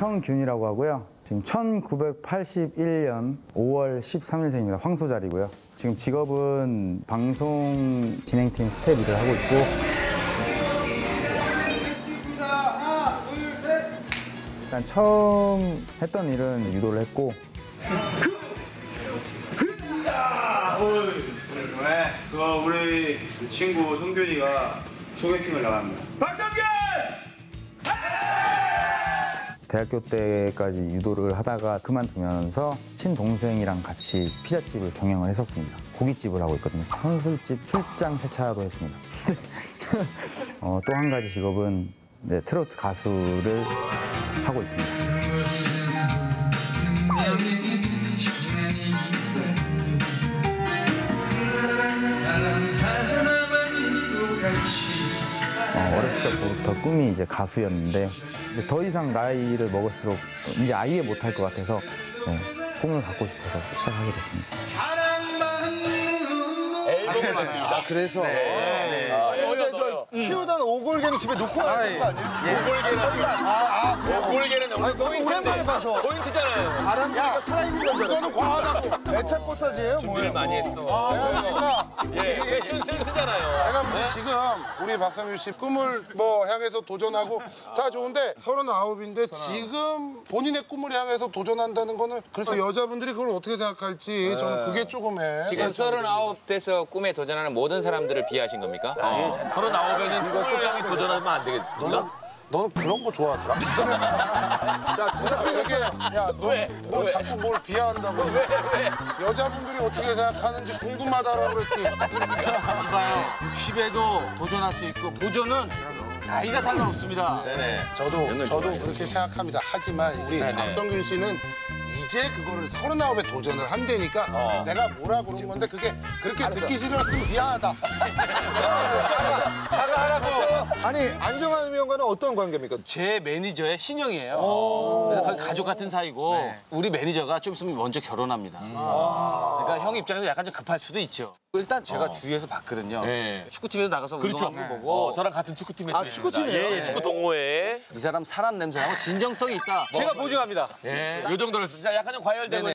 박성균이라고 하고요. 지금 1981년 5월 13일생입니다. 황소자리고요. 지금 직업은 방송 진행팀 스텝 일을 하고 있고 일단 처음 했던 일은 유도를 했고 네, 그거 우리 친구 성균이가 소개팅을 나갑니다. 대학교 때까지 유도를 하다가 그만두면서 친동생이랑 같이 피자집을 경영을 했었습니다. 고깃집을 하고 있거든요. 선술집 출장 세차도 했습니다. 어, 또 한 가지 직업은 네, 트로트 가수를 하고 있습니다. 어, 어렸을 적부터 꿈이 이제 가수였는데 더 이상 나이를 먹을수록 이제 아예 못할 것 같아서 네, 꿈을 갖고 싶어서 시작하게 됐습니다. 아 그래서 아니 근데 저 키우던 오골개는 집에 놓고 가는 거 아니에요? 아아 그래요? 골개는 아니 너무 오랜만에 봐서 포인트잖아요. 바람개가 살아있는 건줄 알았어. 과하다고. 애착 포사지예요? 준비를 많이 했어. 그 지금 우리 박상규 씨 꿈을 뭐 향해서 도전하고 다 좋은데 서른아홉인데 지금 본인의 꿈을 향해서 도전한다는 거는 그래서 여자분들이 그걸 어떻게 생각할지 저는 그게 조금 해. 지금 서른아홉 돼서 꿈에 도전하는 모든 사람들을 비하하신 겁니까? 서른아홉에는 꿈을 향해 도전하면 안 되겠습니까? 너는 그런 거 좋아하더라. 자, 진짜 되게 야, 너뭐 자꾸 뭘 비하한다고. 여자분들이 어떻게 생각하는지 궁금하다라고 그랬지. 봐요. 60에도 도전할 수 있고 도전은 나이가 상관없습니다. 네네. 저도 저도 그렇게 생각합니다. 하지만 우리 박성균 씨는 이제 그거를 서른아홉에 도전을 한다니까 내가 뭐라 그런 건데 그게 그렇게 듣기 싫었으면 미안하다. 아니 안정환 위원과는 어떤 관계입니까? 제 매니저의 친형이에요. 그래서 거의 가족 같은 사이고 우리 매니저가 좀 있으면 먼저 결혼합니다. 그러니까 형 입장에서 약간 좀 급할 수도 있죠. 일단 제가 주위에서 봤거든요. 네. 축구팀에서 나가서 그렇죠. 운동하는 거 보고 어, 저랑 같은 축구팀에 아, 축구팀이에요? 예, 예, 축구 동호회. 이 사람 사람 냄새하고 진정성이 있다. 제가 보증합니다. 예, 요 정도로 진짜 약간 좀 과열되고